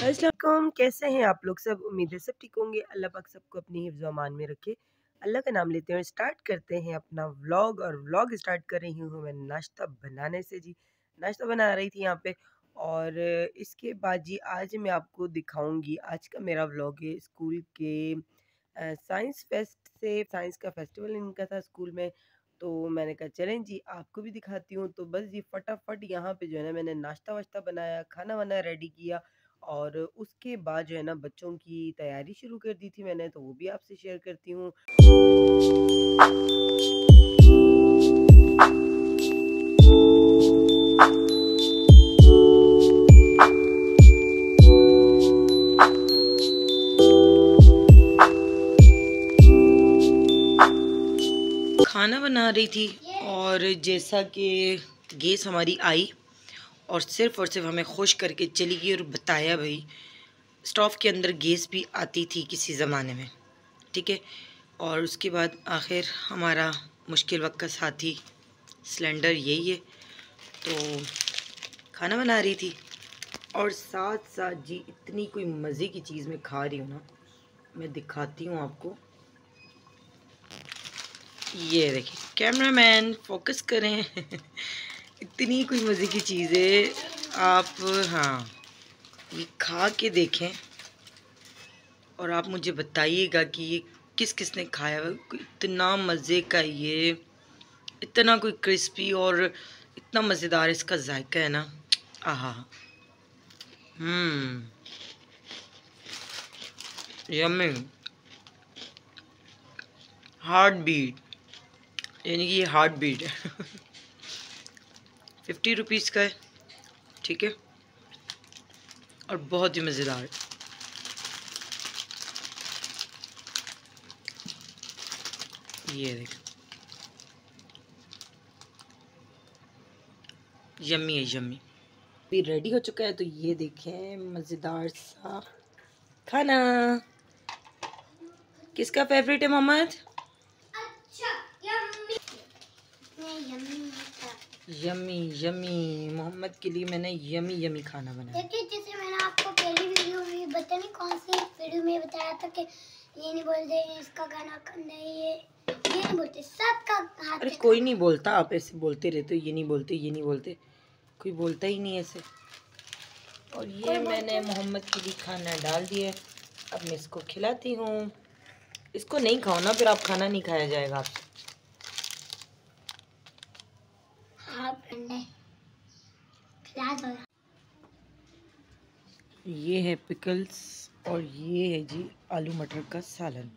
अस्सलाम कैसे हैं आप लोग? सब उम्मीद है सब ठीक होंगे। अल्लाह पाक सबको अपनी हिफ्ज़ अमान में रखे। अल्लाह का नाम लेते हैं, स्टार्ट करते हैं अपना व्लॉग और व्लॉग स्टार्ट कर रही हूँ मैं नाश्ता बनाने से जी। नाश्ता बना रही थी यहाँ पे और इसके बाद जी आज मैं आपको दिखाऊँगी, आज का मेरा व्लॉग है स्कूल के साइंस फेस्ट से, साइंस का फेस्टिवल इनका था स्कूल में। तो मैंने कहा, चलें जी, आपको भी दिखाती हूँ। तो बस जी फटाफट यहाँ पे जो है ना मैंने नाश्ता वाश्ता बनाया, खाना वाना रेडी किया और उसके बाद जो है ना बच्चों की तैयारी शुरू कर दी थी मैंने तो वो भी आपसे शेयर करती हूँ। खाना बना रही थी और जैसा कि गैस हमारी आई और सिर्फ़ और सिर्फ़ हमें खुश करके चली गई और बताया भाई स्टोव के अंदर गैस भी आती थी किसी ज़माने में, ठीक है? और उसके बाद आखिर हमारा मुश्किल वक्त का साथी सिलेंडर यही है तो खाना बना रही थी। और साथ साथ जी इतनी कोई मज़े की चीज़ मैं खा रही हूँ ना, मैं दिखाती हूँ आपको। ये देखिए कैमरामैन फोकस करें। इतनी कोई मज़े की चीज़ें आप हाँ ये खा के देखें और आप मुझे बताइएगा कि ये किस किस ने खाया है। इतना मज़े का ये, इतना कोई क्रिस्पी और इतना मज़ेदार इसका जायका है ना। आहा। हम्म। हार्ट बीट यानी कि ये हार्ट बीट है। फिफ्टी रुपीज़ का है ठीक है? और बहुत ही मज़ेदार ये देख। यम्मी है यम्मी। भी रेडी हो चुका है तो ये देखें मज़ेदार सा खाना। किसका फेवरेट है मोहम्मद? अच्छा yummy. Yummy yummy yummy Mohammed के लिए मैंने यमी यमी खाना बनाया। देखिए जैसे मैंने आपको पहली वीडियो में बता नहीं कौन सी वीडियो में बताया था कि ये नहीं बोलते इसका गाना नहीं ये ये नहीं बोलते सबका हाथ अरे कोई नहीं बोलता आप ऐसे बोलते रहते हो ये नहीं बोलते ये नहीं बोलते। कोई बोलता ही नहीं ऐसे। और ये मैंने मोहम्मद के लिए खाना डाल दिया अब मैं इसको खिलाती हूँ। इसको नहीं खाओ ना फिर आप खाना नहीं खाया जाएगा आपसे। ये है पिकल्स और ये है जी आलू मटर का सालन।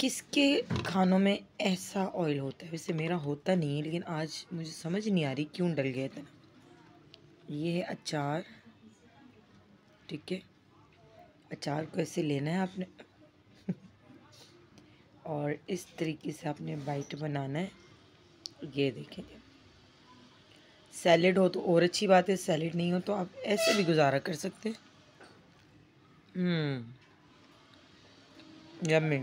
किसके खानों में ऐसा ऑयल होता है? वैसे मेरा होता नहीं है, लेकिन आज मुझे समझ नहीं आ रही क्यों डल गया इतना। ये है अचार, ठीक है? अचार को ऐसे लेना है आपने। और इस तरीके से आपने बाइट बनाना है। ये देखें। सैलेड हो तो और अच्छी बात है, सैलेड नहीं हो तो आप ऐसे भी गुजारा कर सकते हम्म। यम्मी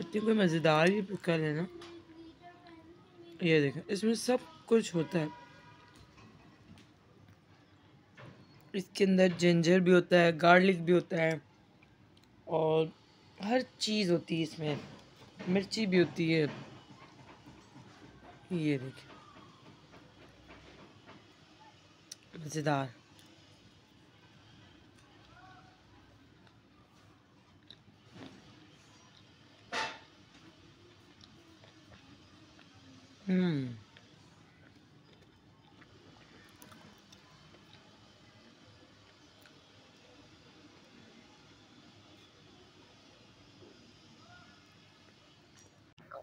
इतनी कोई मज़ेदार ही पिकल है ना? ये देखें, इसमें सब कुछ होता है। इसके अंदर जिंजर भी होता है गार्लिक भी होता है। और हर चीज़ होती है इसमें। मिर्ची भी होती है। ये देखिए मज़ेदार। हम्म।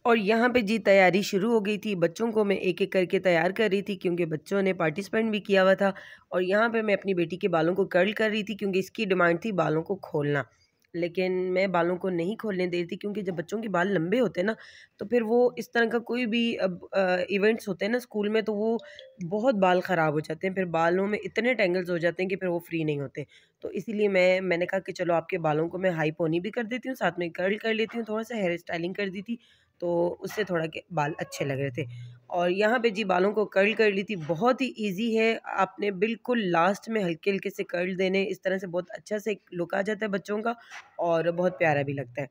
और यहाँ पे जी तैयारी शुरू हो गई थी। बच्चों को मैं एक एक करके तैयार कर रही थी क्योंकि बच्चों ने पार्टिसिपेंट भी किया हुआ था और यहाँ पे मैं अपनी बेटी के बालों को कर्ल कर रही थी क्योंकि इसकी डिमांड थी बालों को खोलना। लेकिन मैं बालों को नहीं खोलने दे रही थी क्योंकि जब बच्चों के बाल लंबे होते हैं ना तो फिर वो इस तरह का कोई भी अब इवेंट्स होते हैं ना स्कूल में तो वो बहुत बाल ख़राब हो जाते हैं। फिर बालों में इतने टेंगल्स हो जाते हैं कि फिर वो फ्री नहीं होते। तो इसीलिए मैं, मैंने कहा कि चलो आपके बालों को मैं हाई पोनी भी कर देती हूँ, साथ में कर्ल कर लेती हूँ, थोड़ा सा हेयर स्टाइलिंग कर दी थी तो उससे थोड़ा के बाल अच्छे लग रहे थे। और यहाँ पे जी बालों को कर्ल कर ली थी, बहुत ही इजी है। आपने बिल्कुल लास्ट में हल्के हल्के से कर्ल देने, इस तरह से बहुत अच्छा से लुक आ जाता है बच्चों का और बहुत प्यारा भी लगता है।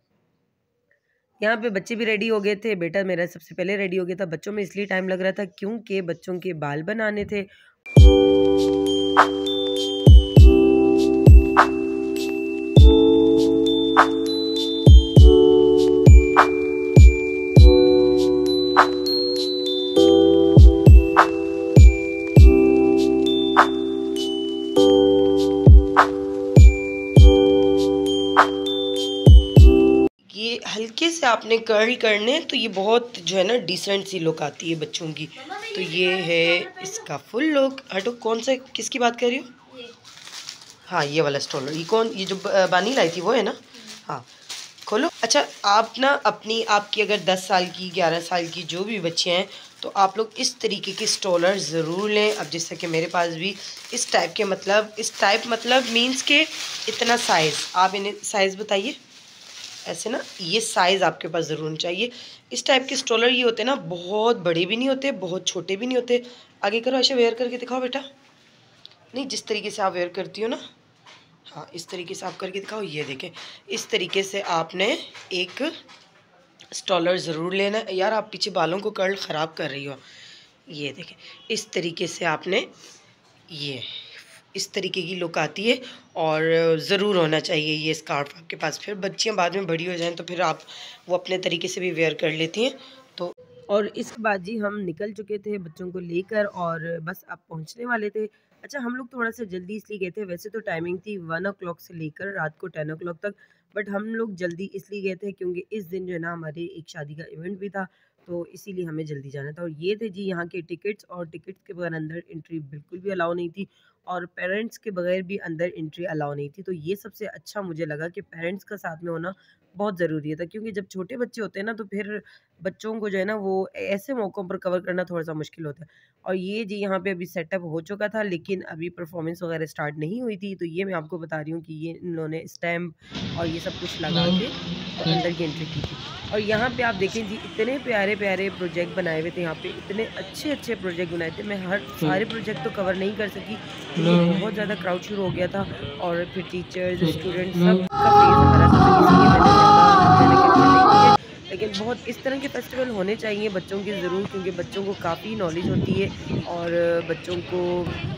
यहाँ पे बच्चे भी रेडी हो गए थे। बेटा मेरा सबसे पहले रेडी हो गया था। बच्चों में इसलिए टाइम लग रहा था क्योंकि बच्चों के बाल बनाने थे। हल्के से आपने कर्ल करने तो ये बहुत जो है ना डिसेंट सी लुक आती है बच्चों की। तो ये है इसका फुल लुक हटो कौन सा किसकी बात कर रही हो? हाँ ये वाला स्टोलर ये कौन ये जो बानी लाई थी वो है ना? हाँ खोलो। अच्छा आप ना अपनी आपकी अगर दस साल की ग्यारह साल की जो भी बच्चे हैं तो आप लोग इस तरीके के स्टॉलर ज़रूर लें। अब जैसे कि मेरे पास भी इस टाइप के मतलब इस टाइप मतलब मींस के इतना साइज़ आप इन्हें साइज़ बताइए। ऐसे ना, ये साइज़ आपके पास ज़रूर होनी चाहिए। इस टाइप के स्ट्रोलर ये होते हैं ना, बहुत बड़े भी नहीं होते, बहुत छोटे भी नहीं होते। आगे करो, ऐसे वेयर करके दिखाओ बेटा। नहीं, जिस तरीके से आप वेयर करती हो ना हाँ इस तरीके से आप करके दिखाओ। ये देखें, इस तरीके से आपने एक स्टॉलर ज़रूर लेना है। यार, आप पीछे बालों को कर्ल ख़राब कर रही हो। ये देखें, इस तरीके से आपने ये इस तरीके की लुक आती है और ज़रूर होना चाहिए ये स्कार्फ आपके पास। फिर बच्चियाँ बाद में बड़ी हो जाएँ तो फिर आप वो अपने तरीके से भी वेयर कर लेती हैं। तो और इसके बाद जी हम निकल चुके थे बच्चों को लेकर और बस अब पहुँचने वाले थे। अच्छा हम लोग थोड़ा सा जल्दी इसलिए गए थे, वैसे तो टाइमिंग थी वन ओ से लेकर रात को टेन ओ तक बट हम लोग जल्दी इसलिए गए थे क्योंकि इस दिन जो है ना हमारे एक शादी का इवेंट भी था तो इसीलिए हमें जल्दी जाना था। और ये थे जी यहाँ के टिकट्स और टिकट्स के अंदर एंट्री बिल्कुल भी अलाउ नहीं थी और पेरेंट्स के बगैर भी अंदर एंट्री अलाउ नहीं थी। तो ये सबसे अच्छा मुझे लगा कि पेरेंट्स का साथ में होना बहुत ज़रूरी था क्योंकि जब छोटे बच्चे होते हैं ना तो फिर बच्चों को जो है ना वो ऐसे मौक़ों पर कवर करना थोड़ा सा मुश्किल होता है। और ये जी यहाँ पे अभी सेटअप हो चुका था लेकिन अभी परफॉर्मेंस वगैरह स्टार्ट नहीं हुई थी। तो ये मैं आपको बता रही हूँ कि ये इन्होंने स्टैम्प और ये सब कुछ लगा के तो अंदर की एंट्री की थी। और यहाँ पे आप देखें जी इतने प्यारे प्यारे प्रोजेक्ट बनाए हुए थे यहाँ पे। इतने अच्छे अच्छे प्रोजेक्ट बनाए थे। मैं हर सारे प्रोजेक्ट तो कवर नहीं कर सकी। बहुत ज़्यादा क्राउड शुरू हो गया था और फिर टीचर्स स्टूडेंट्स सब का फेस हमारा लेकिन बहुत इस तरह के फेस्टिवल होने चाहिए बच्चों के ज़रूर, क्योंकि बच्चों को काफ़ी नॉलेज होती है और बच्चों को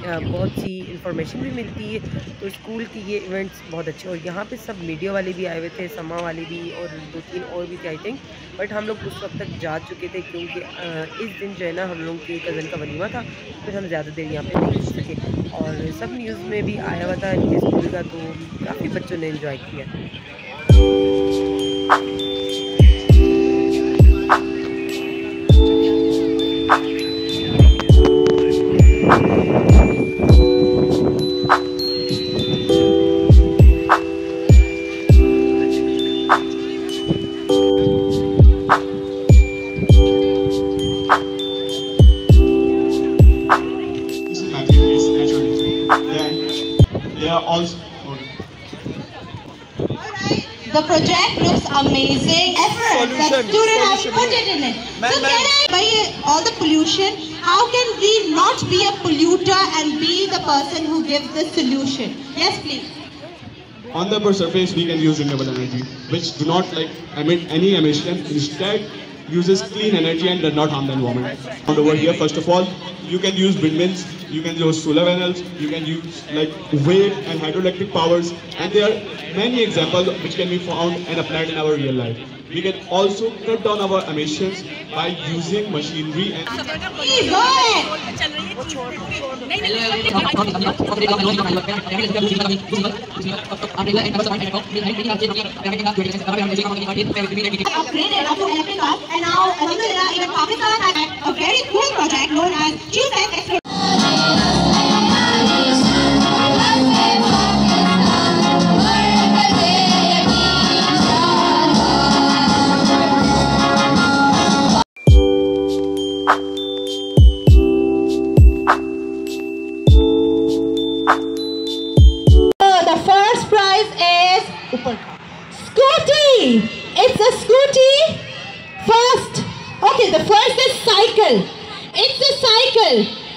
बहुत सी इंफॉर्मेशन भी मिलती है। तो स्कूल की ये इवेंट्स बहुत अच्छे और यहाँ पे सब मीडिया वाले भी आए हुए थे, समा वाले भी और दो तीन और भी थे आई थिंक बट हम लोग उस वक्त तक जा चुके थे क्योंकि इस दिन जो है ना हम लोग के कज़न का वलीमा था, फिर हम ज़्यादा देर यहाँ पर नहीं सके। और सब न्यूज़ में भी आया हुआ था, इनके स्कूल का तो काफ़ी बच्चों ने इन्जॉय किया। Has in it. Man, so man. can I, by all the pollution, how can we not be a polluter and be the person who gives the solution? Yes, please. On the surface, we can use renewable energy, which do not like emit any emission. Instead, uses clean energy and does not harm the environment. And over here, first of all, you can use windmills, you can use solar panels, you can use like wave and hydroelectric powers, and there are many examples which can be found and applied in our real life. We can also cut down our emissions by using machinery and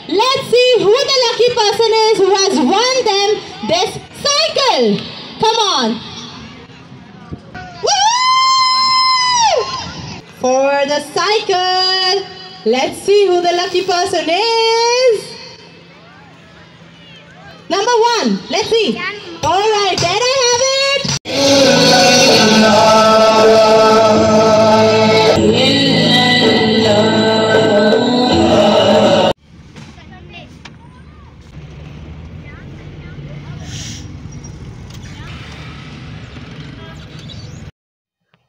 Let's see who the lucky person is who has won them this cycle. Come on. For the cycle. Let's see who the lucky person is. Number one. Let's see. All right, there I have it.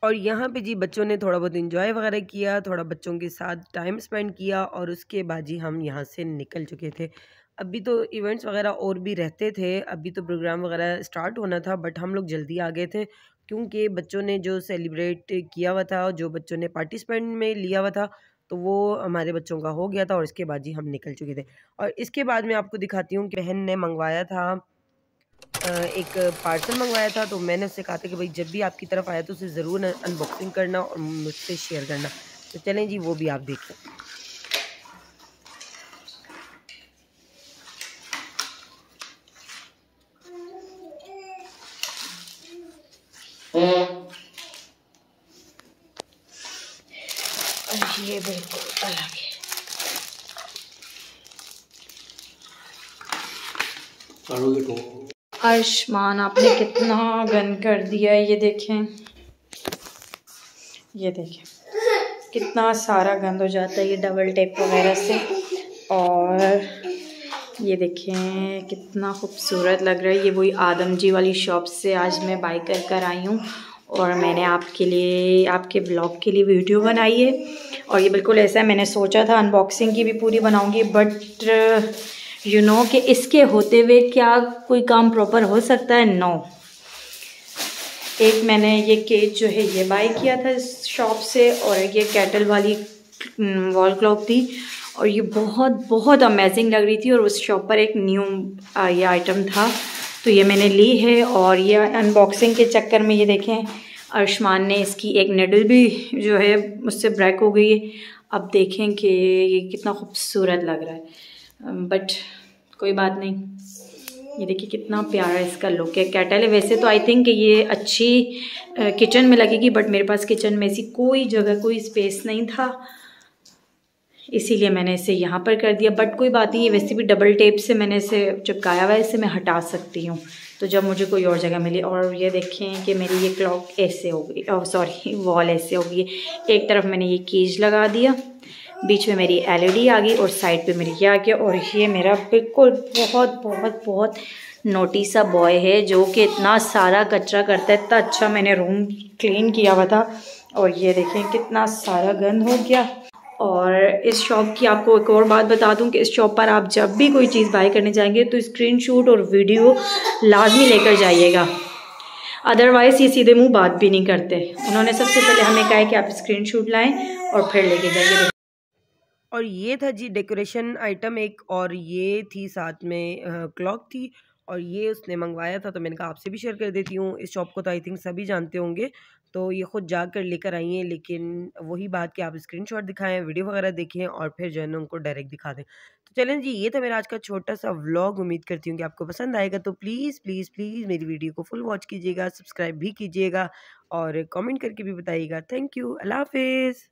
और यहाँ पे जी बच्चों ने थोड़ा बहुत enjoy वगैरह किया, थोड़ा बच्चों के साथ टाइम स्पेंड किया और उसके बाद जी हम यहाँ से निकल चुके थे। अभी तो इवेंट्स वगैरह और भी रहते थे, अभी तो प्रोग्राम वगैरह स्टार्ट होना था बट हम लोग जल्दी आ गए थे क्योंकि बच्चों ने जो सेलिब्रेट किया हुआ था, जो बच्चों ने पार्टिसिपेंट में लिया हुआ था तो वो हमारे बच्चों का हो गया था और इसके बाद जी हम निकल चुके थे। और इसके बाद मैं आपको दिखाती हूँ कि बहन ने मंगवाया था एक पार्सल मंगवाया था तो मैंने उससे कहा था कि भाई जब भी आपकी तरफ़ आया तो उसे ज़रूर अनबॉक्सिंग करना और मुझसे शेयर करना। तो चलें जी वो भी आप देखें ये बिल्कुल अलग है। आयुष्मान, आपने कितना गन कर दिया है, ये देखें। ये देखें। कितना सारा गंद हो जाता है ये डबल टेप वगैरह से। और ये देखें, कितना खूबसूरत लग रहा है। ये वही आदम जी वाली शॉप से आज मैं बाई कर कर आई हूँ। और मैंने आपके लिए, आपके ब्लॉग के लिए वीडियो बनाई है। और ये बिल्कुल ऐसा है, मैंने सोचा था अनबॉक्सिंग की भी पूरी बनाऊँगी बट यू नो कि इसके होते हुए क्या कोई काम प्रॉपर हो सकता है? नो एक मैंने ये केज जो है, ये बाय किया था इस शॉप से और ये कैटल वाली वॉल क्लॉक थी और ये बहुत बहुत अमेजिंग लग रही थी और उस शॉप पर एक न्यू ये आइटम था। तो ये मैंने ली है और ये अनबॉक्सिंग के चक्कर में ये देखें आयुष्मान ने इसकी एक निडल भी जो है, उससे ब्रेक हो गई है। अब देखें कि ये कितना खूबसूरत लग रहा है। बट कोई बात नहीं। ये देखिए कितना प्यारा इसका लुक है। कैटल है? वैसे तो आई थिंक ये अच्छी किचन में लगेगी बट मेरे पास किचन में ऐसी कोई जगह, कोई स्पेस नहीं था। इसीलिए मैंने इसे यहाँ पर कर दिया। बट कोई बात नहीं, ये वैसे भी डबल टेप से मैंने इसे चिपकाया हुआ है, इसे मैं हटा सकती हूँ। तो जब मुझे कोई और जगह मिली, और ये देखें कि मेरी ये क्लॉक ऐसे हो गई सॉरी वॉल ऐसे हो गई। एक तरफ़ मैंने ये कीज लगा दिया। बीच में मेरी एलईडी आ गई और साइड पे मेरी ये आ गया और ये मेरा बिल्कुल बहुत बहुत बहुत नोटी सा बॉय है जो कि इतना सारा कचरा करता है। इतना अच्छा मैंने रूम क्लीन किया हुआ था और ये देखें कितना सारा गंद हो गया। और इस शॉप की आपको एक और बात बता दूँ कि इस शॉप पर आप जब भी कोई चीज़ बाय करने जाएँगे तो स्क्रीनशॉट और वीडियो लाजमी लेकर जाइएगा। अदरवाइज़ ये सीधे मुँह बात भी नहीं करते। उन्होंने सबसे पहले हमें कहा है कि आप स्क्रीनशॉट लाएँ और फिर लेके जाइए। और ये था जी डेकोरेशन आइटम एक और ये थी साथ में क्लॉक थी और ये उसने मंगवाया था तो मैंने कहा आपसे भी शेयर कर देती हूँ। इस शॉप को तो आई थिंक सभी जानते होंगे तो ये ख़ुद जाकर लेकर आई हैं, लेकिन वही बात कि आप स्क्रीनशॉट दिखाएँ, वीडियो वगैरह देखें और फिर जो है ना उनको डायरेक्ट दिखा दें। तो चलें जी, ये था मेरा आज का छोटा सा व्लॉग, उम्मीद करती हूँ कि आपको पसंद आएगा तो प्लीज़ प्लीज़ प्लीज़ मेरी वीडियो को फुल वॉच कीजिएगा, सब्सक्राइब भी कीजिएगा और कमेंट करके भी बताइएगा। थैंक यू, अल्लाह हाफिज़।